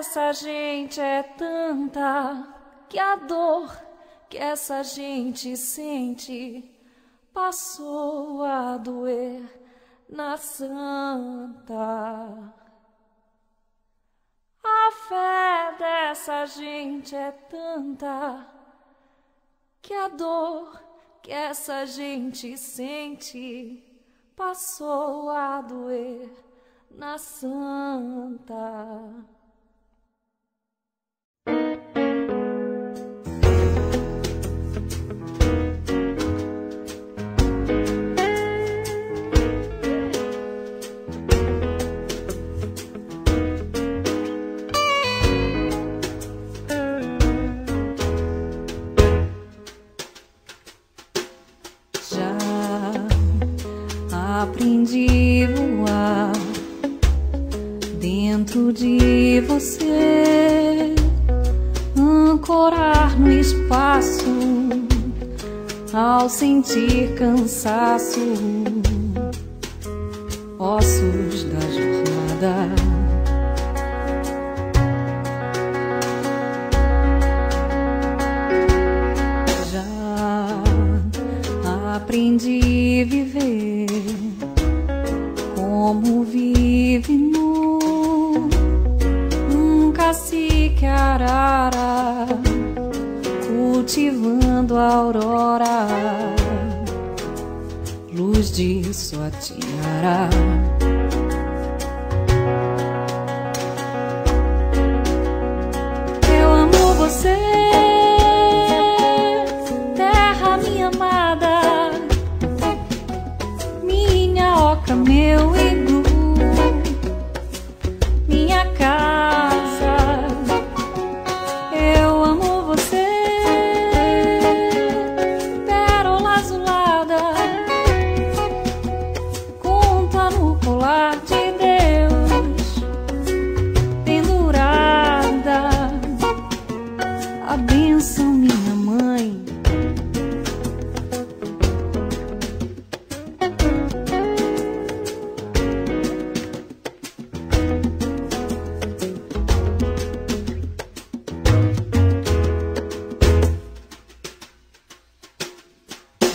dessa gente é tanta que a dor que essa gente sente passou a doer na santa. A fé dessa gente é tanta que a dor que essa gente sente passou a doer na santa. Sentir cansaço,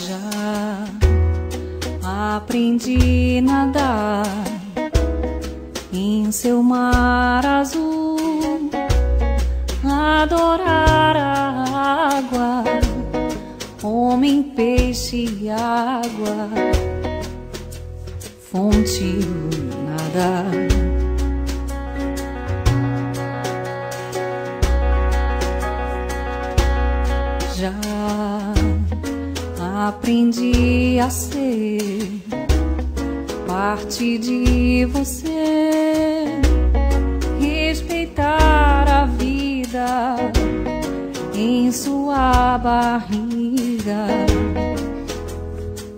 já aprendi nadar em seu mar azul, adorar a água, homem, peixe e água, fonte nada. Aprendi a ser parte de você, respeitar a vida em sua barriga.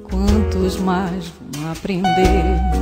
Quantos mais vão aprender?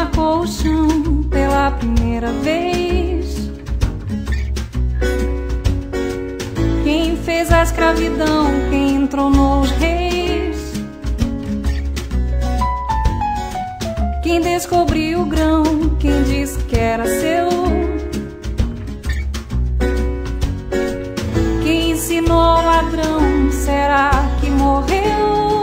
marcou o chão pela primeira vez. Quem fez a escravidão, quem entronou os reis. Quem descobriu o grão, quem disse que era seu. Quem ensinou o ladrão, será que morreu?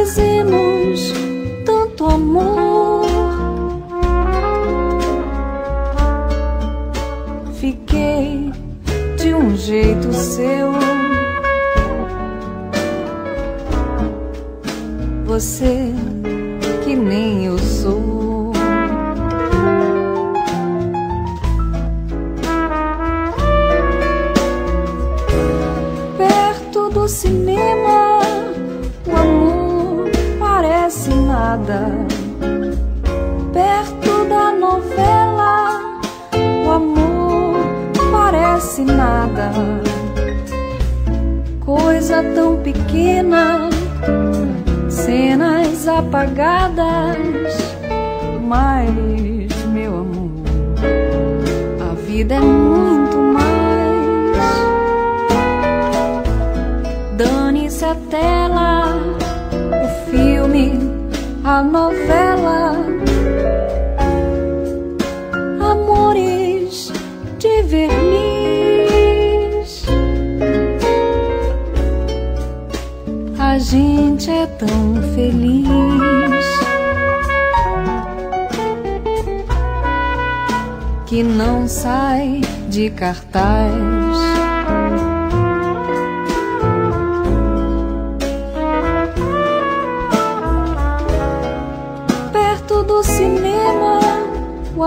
fizemos tanto amor. Fiquei de um jeito seu. Você Que não sai de cartaz.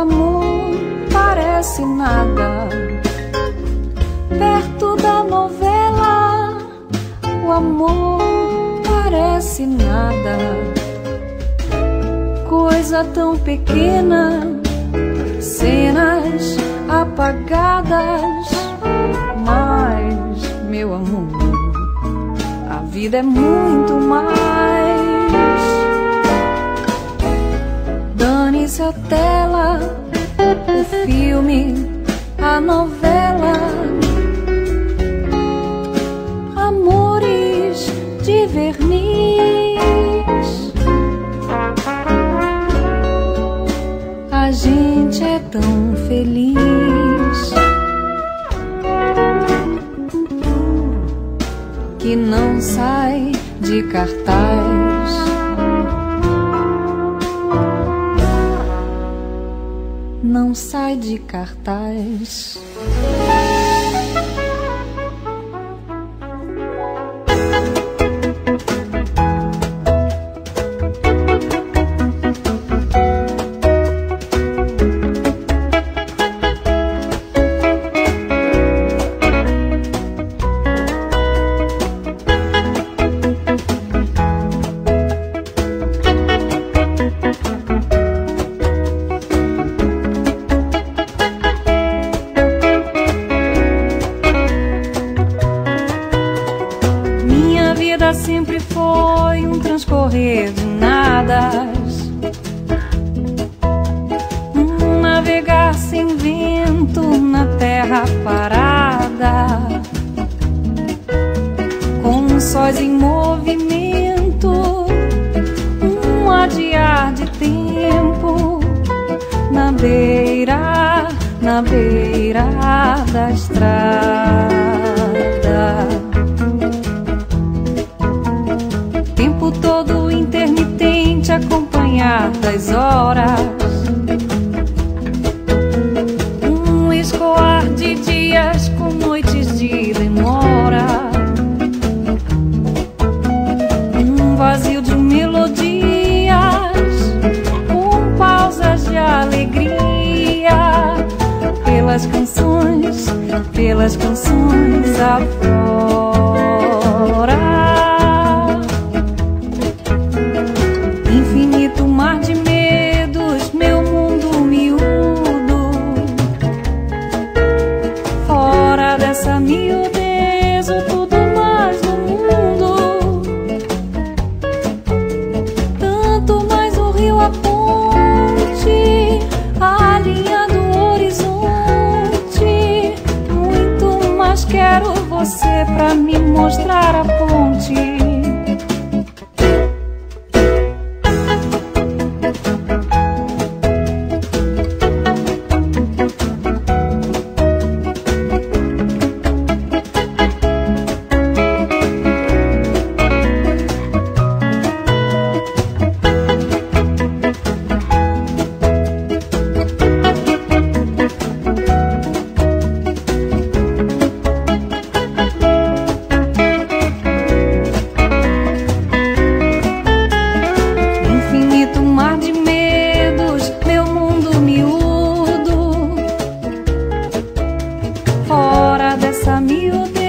amor parece nada. Perto da novela, o amor parece nada. Coisa tão pequena, apagadas. Mas, meu amor, a vida é muito mais. Dane-se a tela, o filme, a novela. Amores de verniz. De cartaz. não sai de cartaz. amigos.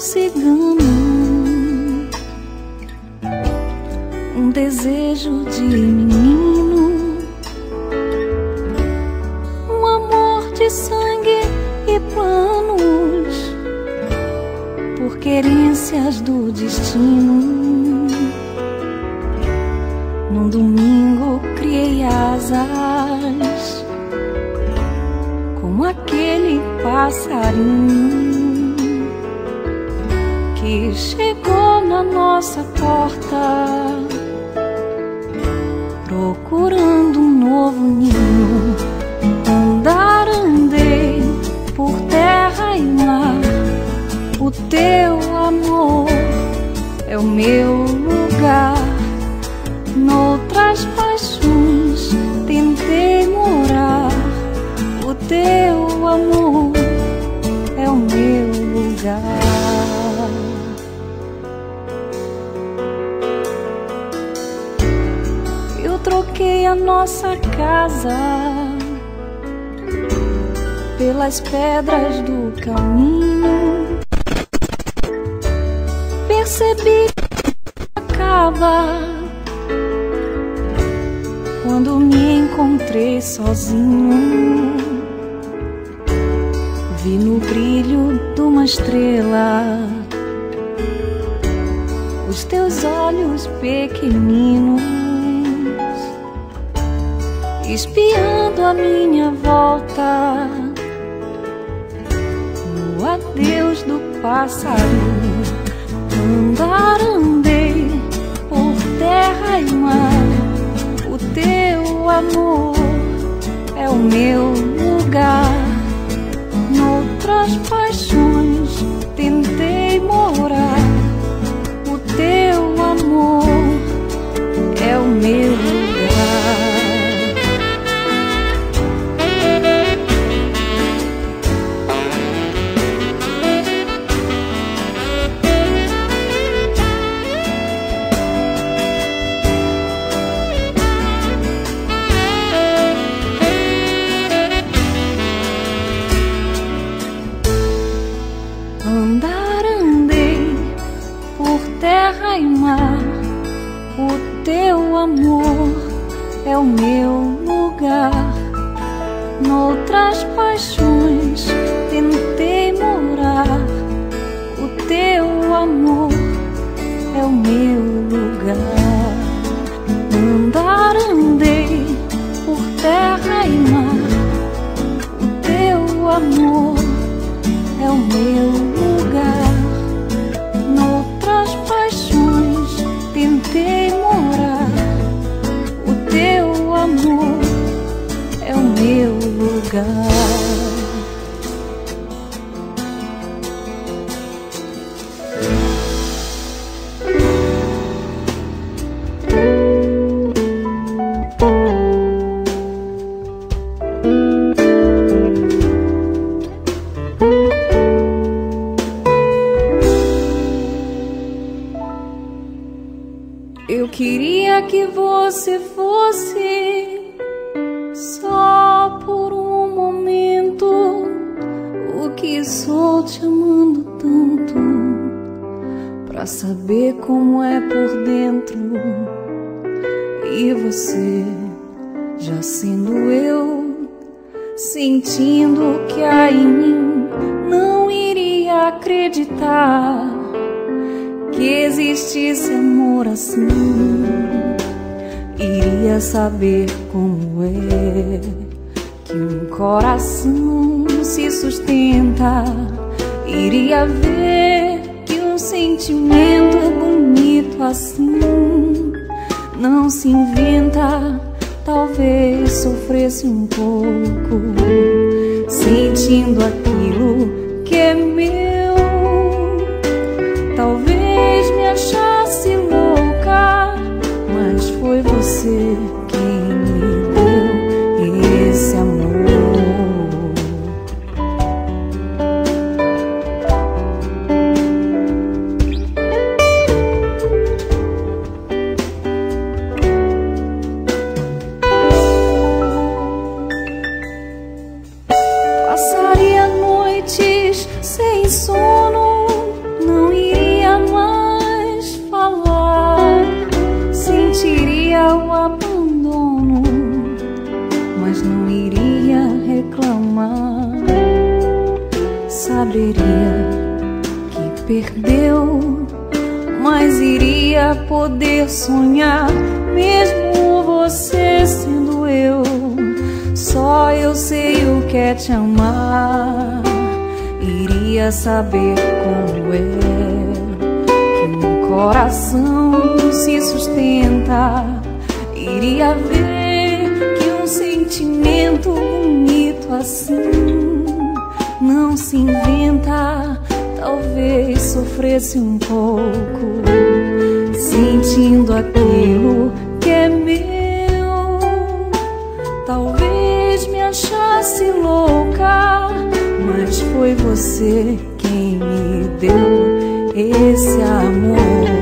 Cigano, um desejo de menino, um amor de sangue e planos, por querências do destino. Pelas pedras do caminho. Percebi que acaba quando me encontrei sozinho. Vi no brilho de uma estrela os teus olhos pequeninos espiando a minha volta. No adeus do pássaro, andar andei por terra e mar. O teu amor é o meu lugar. Noutras paixões amor é o meu lugar. Noutras paixões já sendo eu sentindo que há em mim não iria acreditar que existisse amor assim, iria saber como é que um coração se sustenta, iria ver que um sentimento é bonito assim, não se inventa. Talvez sofresse um pouco, sentindo aquilo perdeu, mas iria poder sonhar, mesmo você sendo eu. Só eu sei o que é te amar, iria saber como é que um coração se sustenta, iria ver que um sentimento bonito assim não se inventa talvez sofresse um pouco, sentindo aquilo que é meu. Talvez me achasse louca, mas foi você quem me deu esse amor.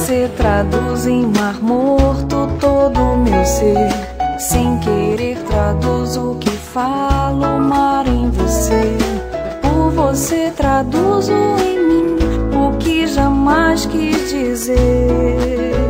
Você traduz em mar morto todo o meu ser. Sem querer, traduz o que falo, mar em você. Por você, traduzo em mim o que jamais quis dizer.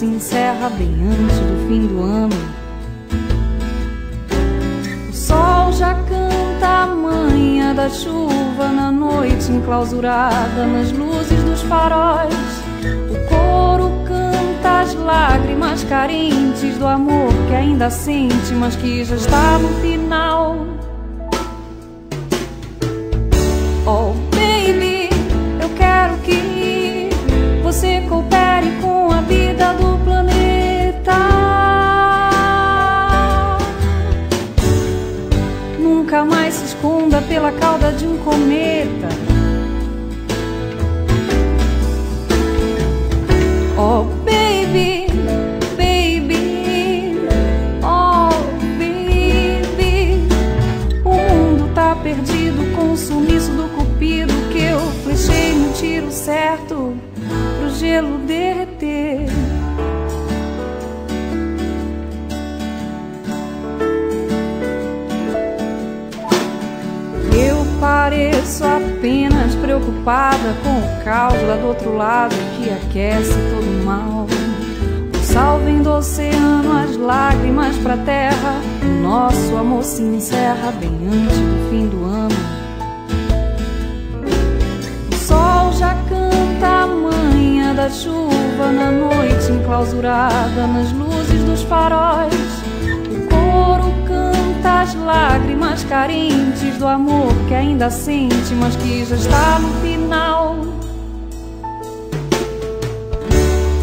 Se encerra bem antes do fim do ano. O sol já canta a manha da chuva na noite enclausurada nas luzes dos faróis. O coro canta as lágrimas carentes do amor que ainda sente, mas que já está no final. De um cometa. Preocupada com o caos lá do outro lado que aquece todo o mal. Salvem do oceano as lágrimas pra terra. O nosso amor se encerra bem antes do fim do ano. da chuva na noite enclausurada nas luzes dos faróis. O coro canta as lágrimas carentes do amor que ainda sente, mas que já está no final.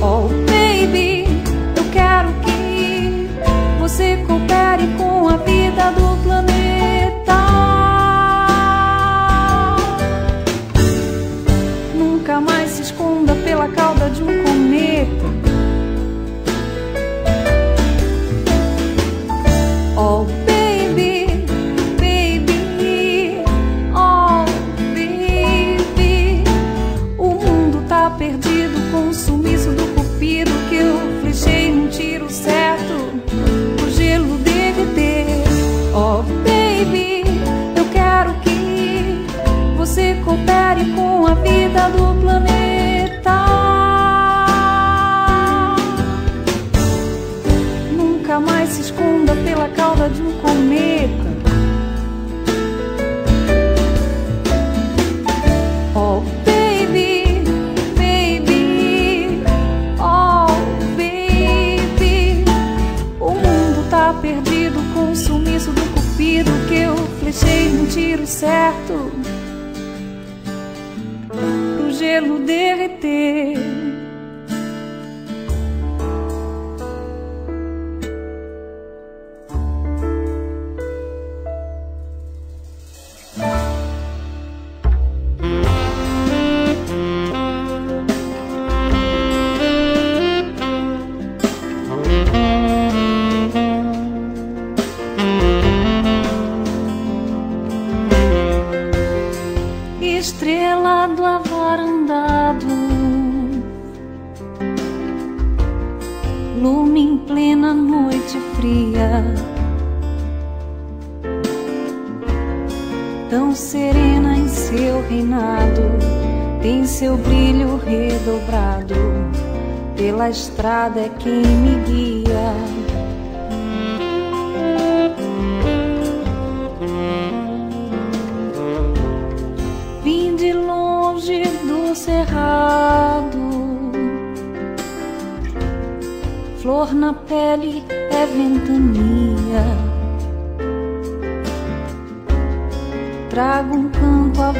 Oh, baby, eu quero que você coopere com a vida do planeta. Vida do planeta. pela cauda de um cometa. Oh, baby, baby, oh, baby. O mundo tá perdido com o sumiço do cupido que eu flechei um tiro certo. Gelo derreter.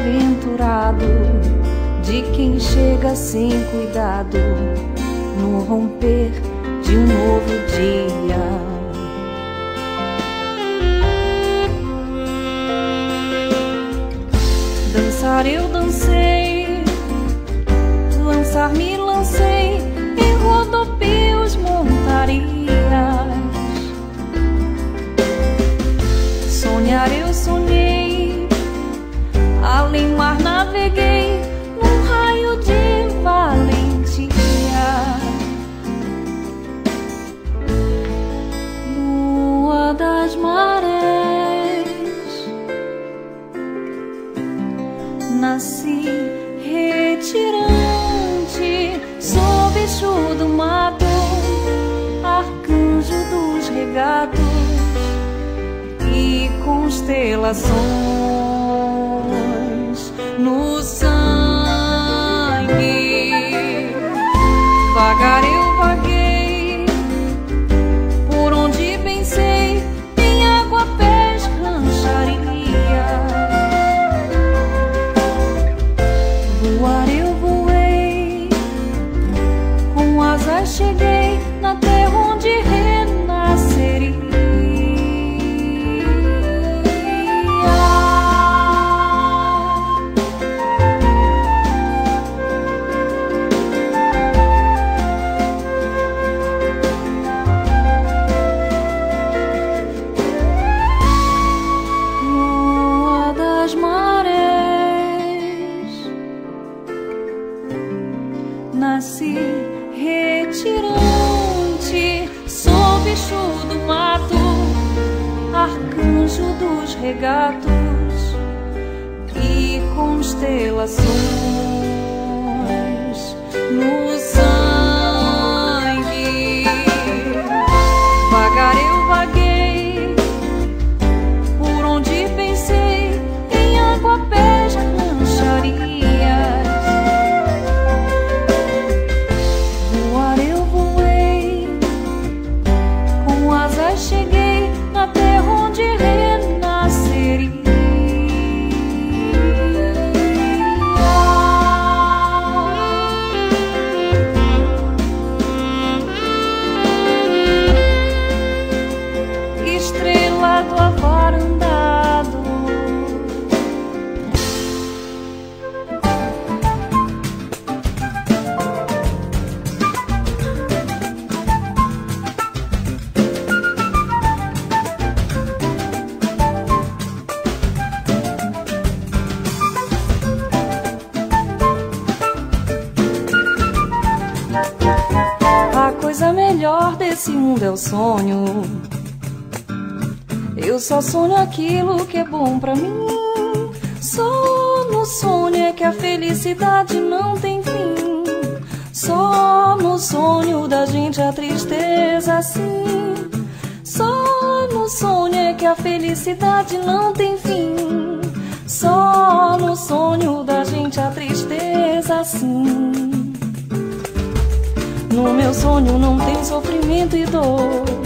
Canto aventurado de quem chega sem cuidado no romper de um novo dia. Dançar eu dancei, lançar me lancei, em rodopios montarias. Sonhar eu sonhei, além mar naveguei num raio de valentia. Lua das marés, nasci retirante sou bicho do mato, arcanjo dos regatos e constelações. Eu só sonho aquilo que é bom pra mim. Só no sonho é que a felicidade não tem fim. Só no sonho da gente a tristeza sim. Só no sonho é que a felicidade não tem fim. Só no sonho da gente a tristeza sim. No meu sonho não tem sofrimento e dor.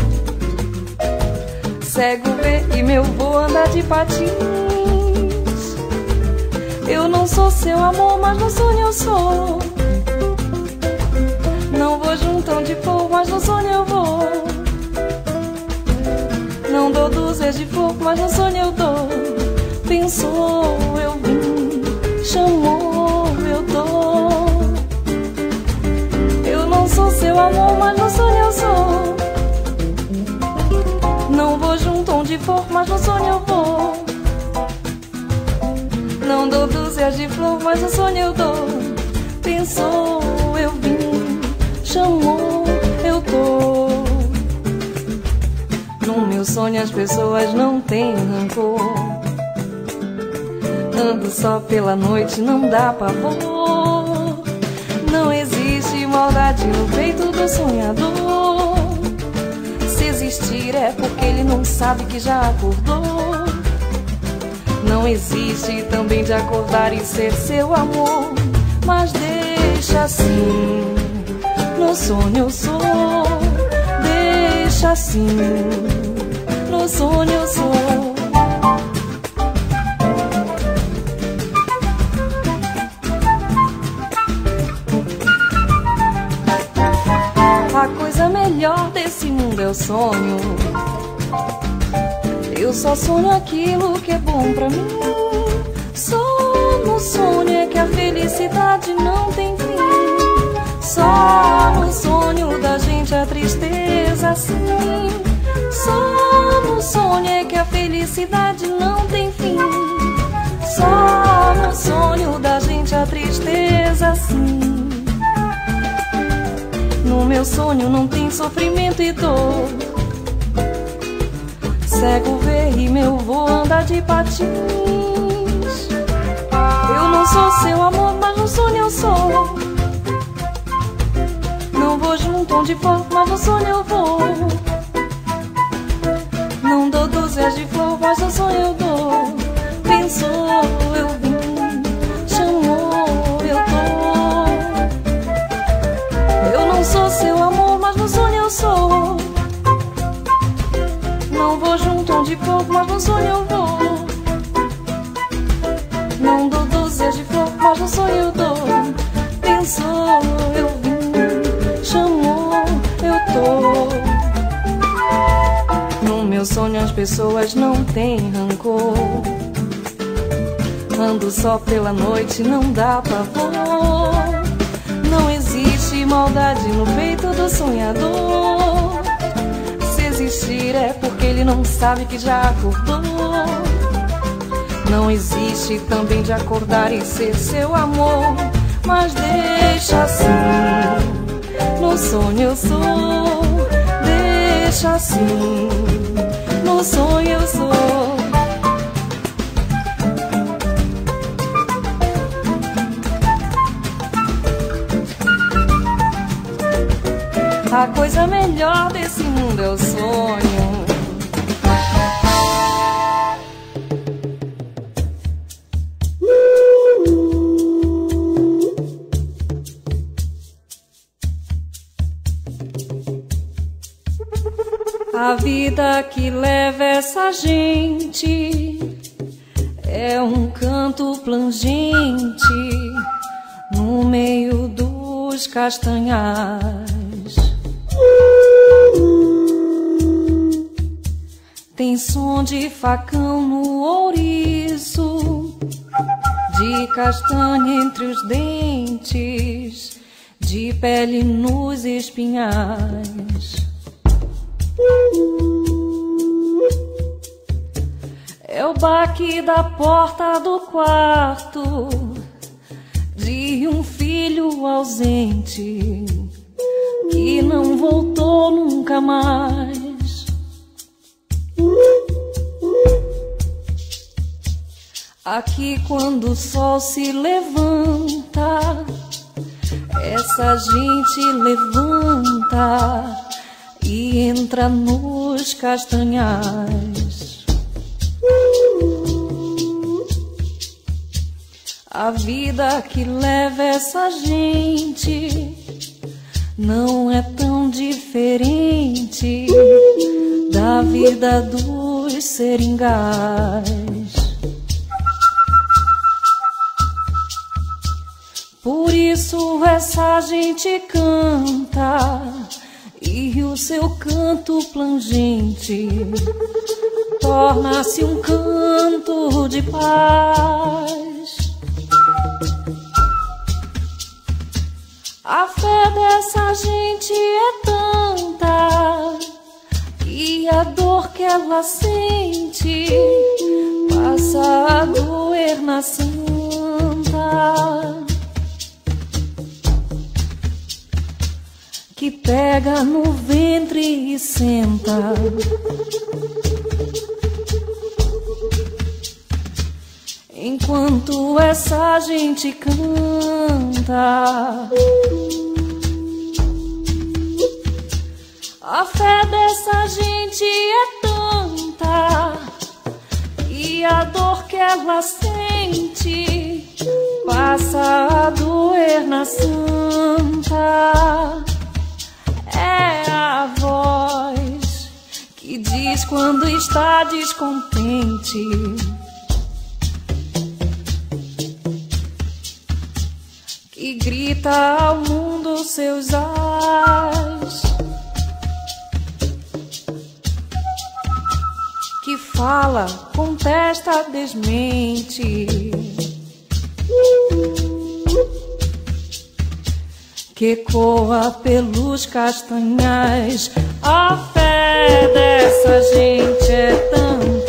Cego vê e meu vou andar de patins. Eu não sou seu amor, mas no sonho eu sou. Não vou juntão de fogo, mas no sonho eu vou. Não dou dúzias de fogo, mas no sonho eu dou. Pensou, fogo, mas no sonho eu vou. Não dou dúzias de flor, mas no sonho eu dou. Pensou, eu vim. Chamou, eu tô. No meu sonho as pessoas não têm rancor. Ando só pela noite, não dá pavor. Não existe maldade no peito do sonhador. É porque ele não sabe que já acordou. Não existe também de acordar e ser seu amor. Mas deixa assim, no sonho eu sou. Deixa assim, no sonho eu sou. Só sonho aquilo que é bom pra mim. Só no sonho é que a felicidade não tem fim. Só no sonho da gente a tristeza sim. Só no sonho é que a felicidade não tem fim. Só no sonho da gente a tristeza sim. No meu sonho não tem sofrimento e dor. Cego vê e meu vou anda de patins. Eu não sou seu amor, mas no sonho eu sou. vou junto onde for, mas no sonho eu vou. Não dou dúzias de flor, mas no sonho eu dou. Pensou, eu onde for, mas no sonho eu vou. Não dou dúzias de flor, mas no sonho eu dou. Pensou, eu vim, chamou, eu tô. No meu sonho as pessoas não têm rancor. Ando só pela noite, não dá pavor. Não existe maldade no peito do sonhador. É porque ele não sabe que já acordou. Não existe também de acordar e ser seu amor. Mas deixa assim, no sonho eu sou. Deixa assim, no sonho eu sou. A coisa melhor desse mundo é o sonho. A vida que leva essa gente é um canto plangente no meio dos castanhais. Tem som de facão no ouriço, de castanha entre os dentes, de pele nos espinhais. É o baque da porta do quarto de um filho ausente que não voltou nunca mais. Aqui quando o sol se levanta, essa gente levanta e entra nos castanhais. A vida que leva essa gente não é tão diferente da vida dos seringais. Isso essa gente canta e o seu canto plangente torna-se um canto de paz. A fé dessa gente é tanta e a dor que ela sente passa a doer na santa. Que pega no ventre e senta. Enquanto essa gente canta, a fé dessa gente é tanta e a dor que ela sente passa a doer na santa a voz que diz quando está descontente. Que grita ao mundo seus ais. Que fala, contesta, desmente que coa pelos castanhais. A fé dessa gente é tanta